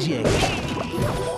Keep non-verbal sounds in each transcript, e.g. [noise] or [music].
Magic!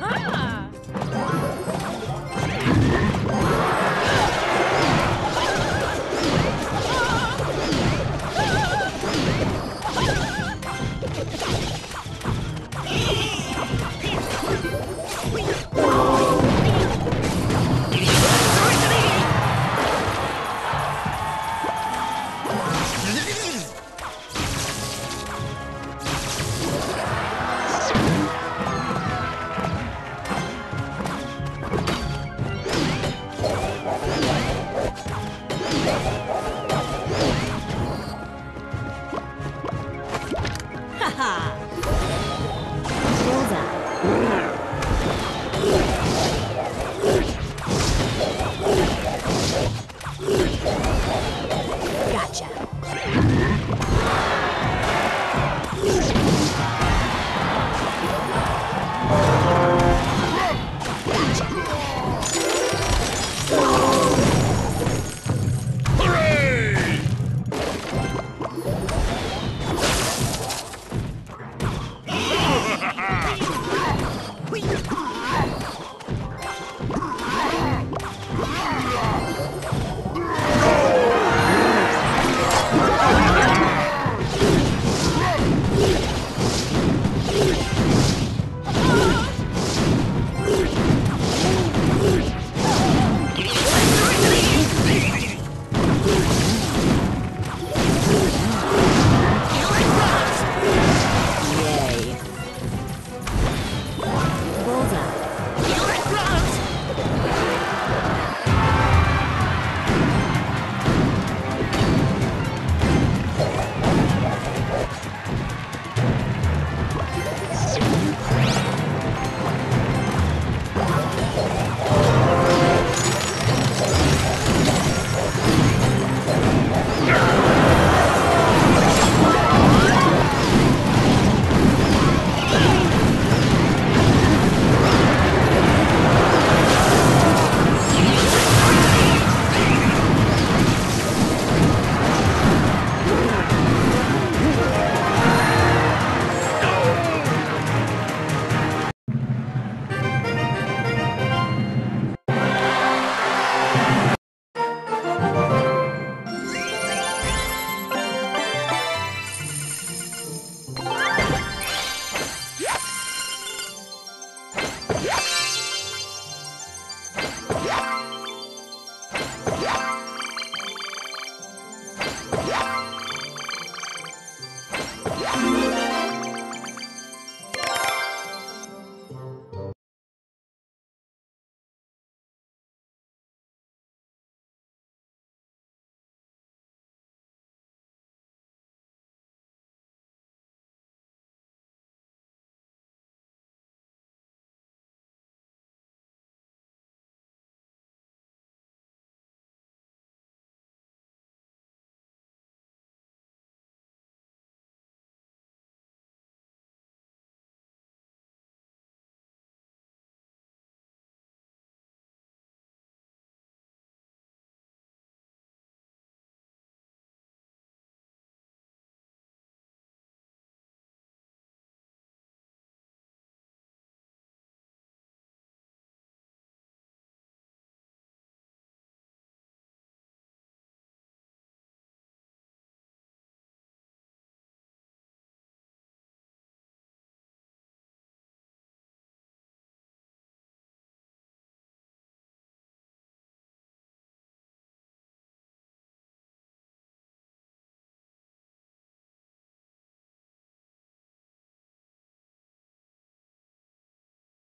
Aha! [laughs]